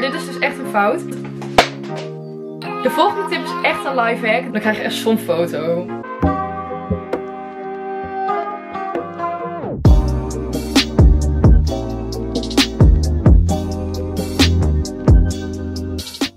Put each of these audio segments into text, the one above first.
Dit is dus echt een fout. De volgende tip is echt een live hack. Dan krijg je echt zo'n foto.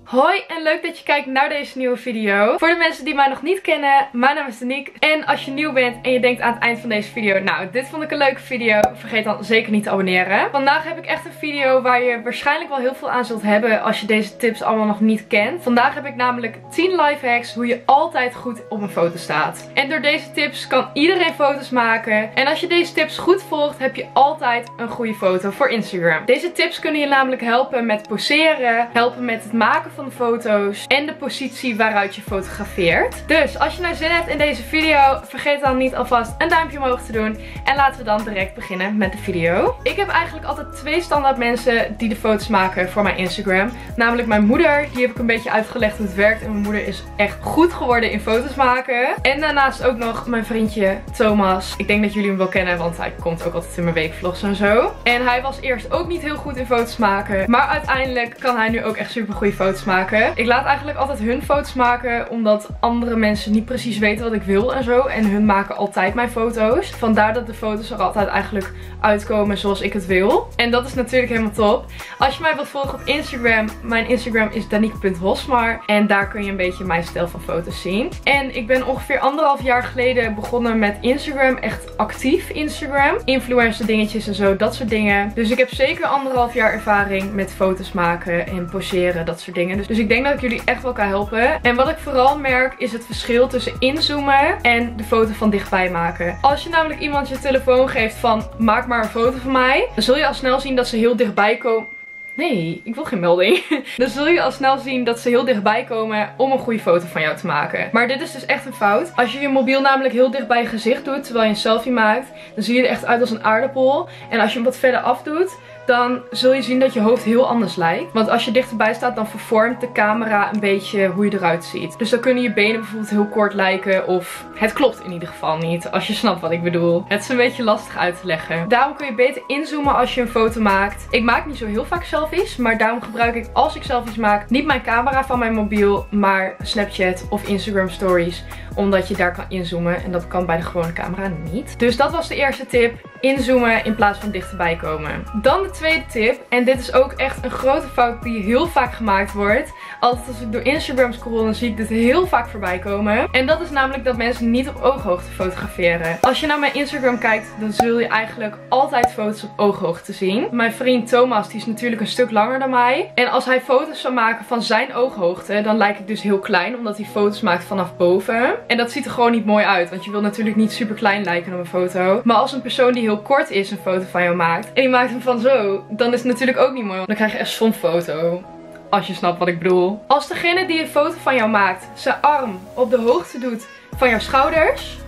Hoi en leuk dat je kijkt naar deze nieuwe video. Voor de mensen die mij nog niet kennen, mijn naam is Danique. En als je nieuw bent en je denkt aan het eind van deze video, nou dit vond ik een leuke video, vergeet dan zeker niet te abonneren. Vandaag heb ik echt een video waar je waarschijnlijk wel heel veel aan zult hebben als je deze tips allemaal nog niet kent. Vandaag heb ik namelijk 10 life hacks hoe je altijd goed op een foto staat. En door deze tips kan iedereen foto's maken. En als je deze tips goed volgt, heb je altijd een goede foto voor Instagram. Deze tips kunnen je namelijk helpen met poseren, helpen met het maken van de foto's en de positie waaruit je fotografeert. Dus als je nou zin hebt in deze video, vergeet dan niet alvast een duimpje omhoog te doen. En laten we dan direct beginnen met de video. Ik heb eigenlijk altijd twee standaard mensen die de foto's maken voor mijn Instagram. Namelijk mijn moeder, die heb ik een beetje uitgelegd hoe het werkt. En mijn moeder is echt goed geworden in foto's maken. En daarnaast ook nog mijn vriendje Thomas. Ik denk dat jullie hem wel kennen, want hij komt ook altijd in mijn weekvlogs en zo. En hij was eerst ook niet heel goed in foto's maken. Maar uiteindelijk kan hij nu ook echt super goede foto's maken Ik laat eigenlijk altijd hun foto's maken. Omdat andere mensen niet precies weten wat ik wil en zo. En hun maken altijd mijn foto's. Vandaar dat de foto's er altijd eigenlijk uitkomen zoals ik het wil. En dat is natuurlijk helemaal top. Als je mij wilt volgen op Instagram. Mijn Instagram is danique.hosmar. En daar kun je een beetje mijn stijl van foto's zien. En ik ben ongeveer anderhalf jaar geleden begonnen met Instagram. Echt actief Instagram. Influencer dingetjes en zo. Dat soort dingen. Dus ik heb zeker anderhalf jaar ervaring met foto's maken en poseren. Dat soort dingen. Dus ik denk dat ik jullie echt wel kan helpen. En wat ik vooral merk is het verschil tussen inzoomen en de foto van dichtbij maken. Als je namelijk iemand je telefoon geeft van maak maar een foto van mij. Dan zul je al snel zien dat ze heel dichtbij komen. Nee, ik wil geen melding. Dan zul je al snel zien dat ze heel dichtbij komen om een goede foto van jou te maken. Maar dit is dus echt een fout. Als je je mobiel namelijk heel dicht bij je gezicht doet terwijl je een selfie maakt, dan zie je er echt uit als een aardappel. En als je hem wat verder af doet, dan zul je zien dat je hoofd heel anders lijkt. Want als je dichterbij staat, dan vervormt de camera een beetje hoe je eruit ziet. Dus dan kunnen je benen bijvoorbeeld heel kort lijken of het klopt in ieder geval niet. Als je snapt wat ik bedoel. Het is een beetje lastig uit te leggen. Daarom kun je beter inzoomen als je een foto maakt. Ik maak niet zo heel vaak selfies, maar daarom gebruik ik als ik selfies maak niet mijn camera van mijn mobiel, maar Snapchat of Instagram stories. Omdat je daar kan inzoomen en dat kan bij de gewone camera niet. Dus dat was de eerste tip. Inzoomen in plaats van dichterbij komen. Dan de tweede tip. En dit is ook echt een grote fout die heel vaak gemaakt wordt. Altijd als ik door Instagram scroll dan zie ik dit heel vaak voorbij komen. En dat is namelijk dat mensen niet op ooghoogte fotograferen. Als je naar mijn Instagram kijkt dan zul je eigenlijk altijd foto's op ooghoogte zien. Mijn vriend Thomas die is natuurlijk een stuk langer dan mij. En als hij foto's zou maken van zijn ooghoogte dan lijkt ik dus heel klein. Omdat hij foto's maakt vanaf boven. En dat ziet er gewoon niet mooi uit. Want je wil natuurlijk niet super klein lijken op een foto. Maar als een persoon die heel kort is een foto van jou maakt. En die maakt hem van zo dan is het natuurlijk ook niet mooi. Dan krijg je echt zo'n foto. Als je snapt wat ik bedoel. Als degene die een foto van jou maakt zijn arm op de hoogte doet van jouw schouders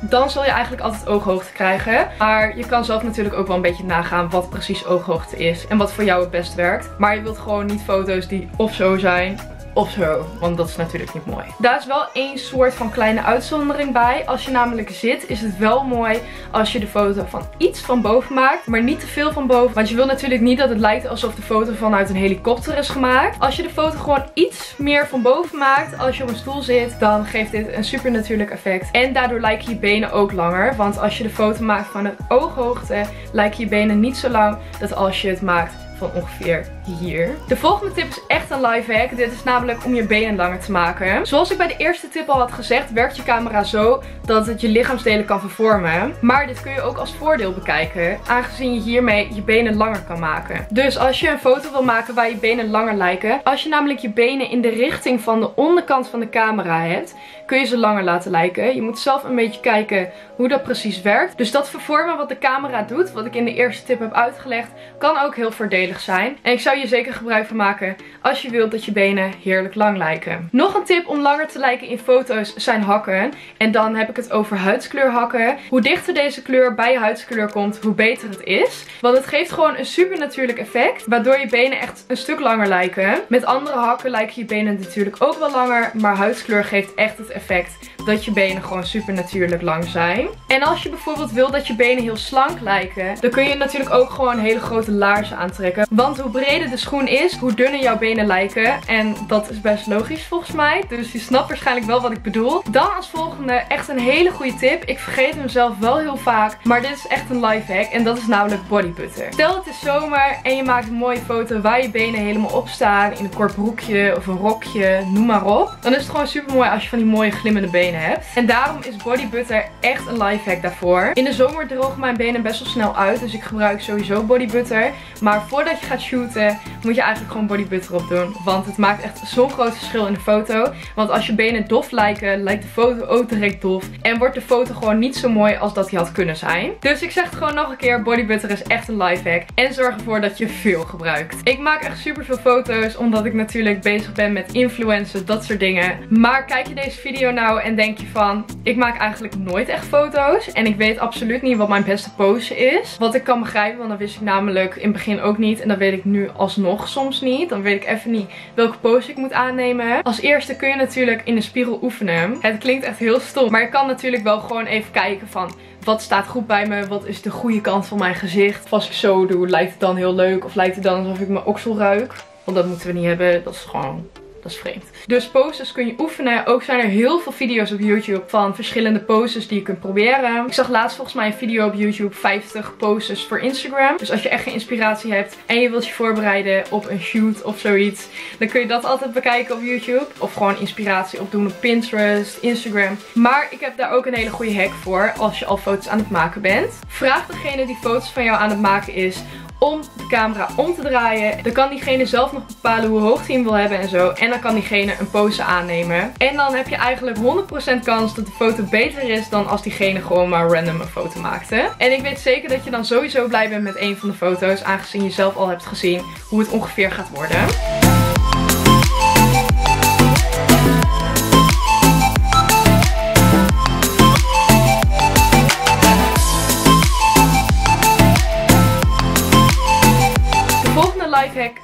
dan zal je eigenlijk altijd ooghoogte krijgen. Maar je kan zelf natuurlijk ook wel een beetje nagaan wat precies ooghoogte is. En wat voor jou het best werkt. Maar je wilt gewoon niet foto's die of zo zijn of zo. Want dat is natuurlijk niet mooi. Daar is wel één soort van kleine uitzondering bij. Als je namelijk zit is het wel mooi als je de foto van iets van boven maakt. Maar niet te veel van boven. Want je wil natuurlijk niet dat het lijkt alsof de foto vanuit een helikopter is gemaakt. Als je de foto gewoon iets meer van boven maakt als je op een stoel zit. Dan geeft dit een super natuurlijk effect. En daardoor lijken je benen ook langer. Want als je de foto maakt van het ooghoogte lijken je benen niet zo lang. Dat als je het maakt van ongeveer hier. De volgende tip is echt een life hack. Dit is namelijk om je benen langer te maken. Zoals ik bij de eerste tip al had gezegd, werkt je camera zo dat het je lichaamsdelen kan vervormen. Maar dit kun je ook als voordeel bekijken, aangezien je hiermee je benen langer kan maken. Dus als je een foto wil maken waar je benen langer lijken, als je namelijk je benen in de richting van de onderkant van de camera hebt, kun je ze langer laten lijken. Je moet zelf een beetje kijken hoe dat precies werkt. Dus dat vervormen wat de camera doet, wat ik in de eerste tip heb uitgelegd, kan ook heel voordelig zijn. En ik zou je zeker gebruik van maken als je wilt dat je benen heerlijk lang lijken. Nog een tip om langer te lijken in foto's zijn hakken. En dan heb ik het over huidskleur hakken. Hoe dichter deze kleur bij je huidskleur komt, hoe beter het is. Want het geeft gewoon een super natuurlijk effect. Waardoor je benen echt een stuk langer lijken. Met andere hakken lijken je benen natuurlijk ook wel langer. Maar huidskleur geeft echt het effect dat je benen gewoon super natuurlijk lang zijn. En als je bijvoorbeeld wil dat je benen heel slank lijken, dan kun je natuurlijk ook gewoon hele grote laarzen aantrekken. Want hoe breder de schoen is, hoe dunner jouw benen lijken. En dat is best logisch volgens mij. Dus je snapt waarschijnlijk wel wat ik bedoel. Dan als volgende echt een hele goede tip. Ik vergeet hem zelf wel heel vaak. Maar dit is echt een life hack. En dat is namelijk body butter. Stel het is zomer en je maakt een mooie foto waar je benen helemaal op staan. In een kort broekje of een rokje, noem maar op. Dan is het gewoon super mooi als je van die mooie glimmende benen hebt. En daarom is body butter echt een life hack daarvoor. In de zomer drogen mijn benen best wel snel uit. Dus ik gebruik sowieso body butter. Maar voordat je gaat shooten moet je eigenlijk gewoon body butter op doen. Want het maakt echt zo'n groot verschil in de foto. Want als je benen dof lijken, lijkt de foto ook direct dof. En wordt de foto gewoon niet zo mooi als dat die had kunnen zijn. Dus ik zeg het gewoon nog een keer. Body butter is echt een life hack. En zorg ervoor dat je veel gebruikt. Ik maak echt super veel foto's. Omdat ik natuurlijk bezig ben met influencers. Dat soort dingen. Maar kijk je deze video nou en denk je van... Ik maak eigenlijk nooit echt foto's. En ik weet absoluut niet wat mijn beste pose is. Wat ik kan begrijpen. Want dat wist ik namelijk in het begin ook niet. En dat weet ik nu alsnog soms niet. Dan weet ik even niet welke pose ik moet aannemen. Als eerste kun je natuurlijk in de spiegel oefenen. Het klinkt echt heel stom. Maar je kan natuurlijk wel gewoon even kijken van wat staat goed bij me? Wat is de goede kant van mijn gezicht? Als ik zo doe, lijkt het dan heel leuk? Of lijkt het dan alsof ik mijn oksel ruik? Want dat moeten we niet hebben. Dat is gewoon dat is vreemd. Dus poses kun je oefenen. Ook zijn er heel veel video's op YouTube van verschillende poses die je kunt proberen. Ik zag laatst volgens mij een video op YouTube 50 poses voor Instagram. Dus als je echt geen inspiratie hebt en je wilt je voorbereiden op een shoot of zoiets. Dan kun je dat altijd bekijken op YouTube. Of gewoon inspiratie opdoen op Pinterest, Instagram. Maar ik heb daar ook een hele goede hack voor als je al foto's aan het maken bent. Vraag degene die foto's van jou aan het maken is om de camera om te draaien. Dan kan diegene zelf nog bepalen hoe hoog hij hem wil hebben en zo. En dan kan diegene een pose aannemen. En dan heb je eigenlijk 100% kans dat de foto beter is dan als diegene gewoon maar random een foto maakte. En ik weet zeker dat je dan sowieso blij bent met een van de foto's. Aangezien je zelf al hebt gezien hoe het ongeveer gaat worden.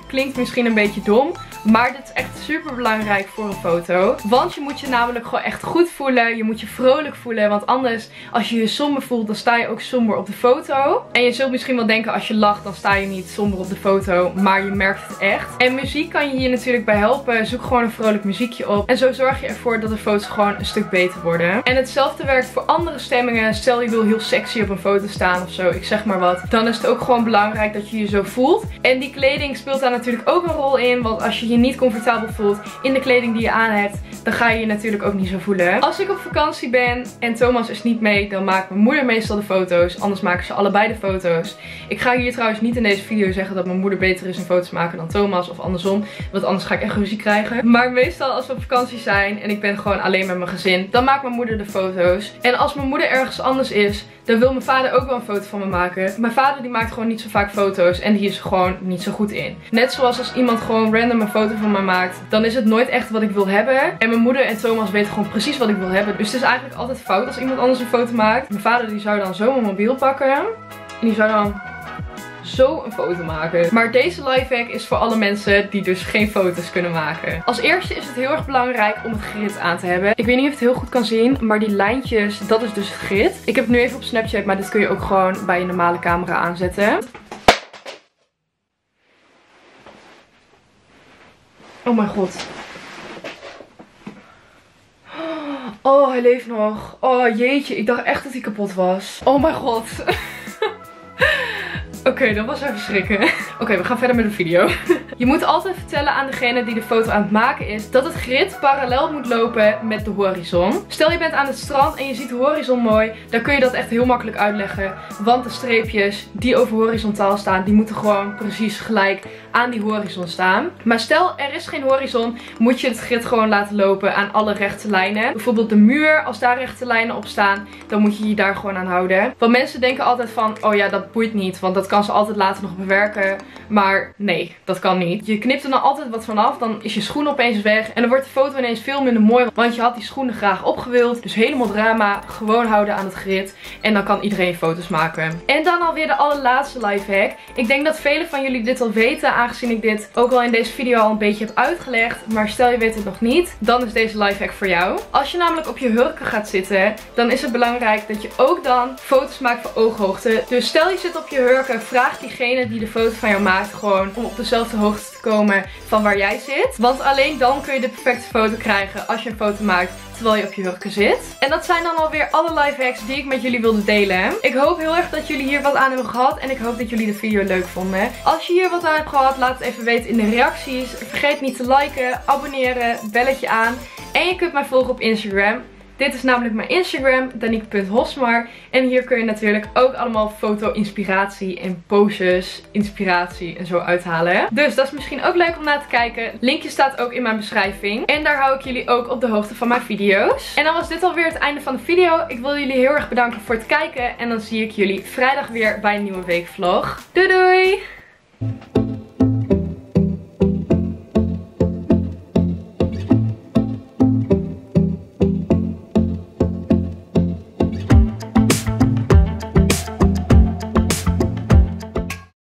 Klinkt misschien een beetje dom. Maar dit is echt super belangrijk voor een foto. Want je moet je namelijk gewoon echt goed voelen. Je moet je vrolijk voelen. Want anders, als je je somber voelt, dan sta je ook somber op de foto. En je zult misschien wel denken, als je lacht, dan sta je niet somber op de foto. Maar je merkt het echt. En muziek kan je hier natuurlijk bij helpen. Zoek gewoon een vrolijk muziekje op. En zo zorg je ervoor dat de foto's gewoon een stuk beter worden. En hetzelfde werkt voor andere stemmingen. Stel je wil heel sexy op een foto staan of zo. Ik zeg maar wat. Dan is het ook gewoon belangrijk dat je je zo voelt. En die kleding speelt daar natuurlijk ook een rol in. Want als je je niet comfortabel voelt in de kleding die je aan hebt, dan ga je je natuurlijk ook niet zo voelen. Als ik op vakantie ben en Thomas is niet mee, dan maakt mijn moeder meestal de foto's. Anders maken ze allebei de foto's. Ik ga hier trouwens niet in deze video zeggen dat mijn moeder beter is in foto's maken dan Thomas of andersom. Want anders ga ik echt ruzie krijgen. Maar meestal als we op vakantie zijn en ik ben gewoon alleen met mijn gezin, dan maakt mijn moeder de foto's. En als mijn moeder ergens anders is, dan wil mijn vader ook wel een foto van me maken. Mijn vader die maakt gewoon niet zo vaak foto's en die is gewoon niet zo goed in. Net zoals als iemand gewoon random een foto van me maakt, dan is het nooit echt wat ik wil hebben. En mijn moeder en Thomas weten gewoon precies wat ik wil hebben. Dus het is eigenlijk altijd fout als iemand anders een foto maakt. Mijn vader die zou dan zo mijn mobiel pakken en die zou dan zo een foto maken. Maar deze lifehack is voor alle mensen die dus geen foto's kunnen maken. Als eerste is het heel erg belangrijk om het grid aan te hebben. Ik weet niet of het heel goed kan zien, maar die lijntjes, dat is dus het grid. Ik heb het nu even op Snapchat, maar dit kun je ook gewoon bij je normale camera aanzetten. Oh mijn god. Oh, hij leeft nog. Oh, jeetje. Ik dacht echt dat hij kapot was. Oh mijn god. Oké, dat was even schrikken. Oké, we gaan verder met de video. Je moet altijd vertellen aan degene die de foto aan het maken is dat het grid parallel moet lopen met de horizon. Stel je bent aan het strand en je ziet de horizon mooi, dan kun je dat echt heel makkelijk uitleggen. Want de streepjes die over horizontaal staan, die moeten gewoon precies gelijk aan die horizon staan. Maar stel er is geen horizon, moet je het grid gewoon laten lopen aan alle rechte lijnen. Bijvoorbeeld de muur, als daar rechte lijnen op staan, dan moet je je daar gewoon aan houden. Want mensen denken altijd van, oh ja, dat boeit niet, want dat kan kan ze altijd later nog bewerken. Maar nee, dat kan niet. Je knipt er dan altijd wat vanaf. Dan is je schoen opeens weg. En dan wordt de foto ineens veel minder mooi. Want je had die schoenen graag opgewild. Dus helemaal drama. Gewoon houden aan het grid. En dan kan iedereen foto's maken. En dan alweer de allerlaatste lifehack. Ik denk dat velen van jullie dit al weten. Aangezien ik dit ook al in deze video al een beetje heb uitgelegd. Maar stel je weet het nog niet. Dan is deze lifehack voor jou. Als je namelijk op je hurken gaat zitten. Dan is het belangrijk dat je ook dan foto's maakt van ooghoogte. Dus stel je zit op je hurken. Vraag diegene die de foto van jou maakt gewoon om op dezelfde hoogte te komen van waar jij zit. Want alleen dan kun je de perfecte foto krijgen als je een foto maakt terwijl je op je hurken zit. En dat zijn dan alweer alle life hacks die ik met jullie wilde delen. Ik hoop heel erg dat jullie hier wat aan hebben gehad en ik hoop dat jullie de video leuk vonden. Als je hier wat aan hebt gehad, laat het even weten in de reacties. Vergeet niet te liken, abonneren, belletje aan. En je kunt mij volgen op Instagram. Dit is namelijk mijn Instagram, danique.hosmar. En hier kun je natuurlijk ook allemaal foto-inspiratie en poses, inspiratie en zo uithalen. Dus dat is misschien ook leuk om naar te kijken. Linkje staat ook in mijn beschrijving. En daar hou ik jullie ook op de hoogte van mijn video's. En dan was dit alweer het einde van de video. Ik wil jullie heel erg bedanken voor het kijken. En dan zie ik jullie vrijdag weer bij een nieuwe weekvlog. Doei doei!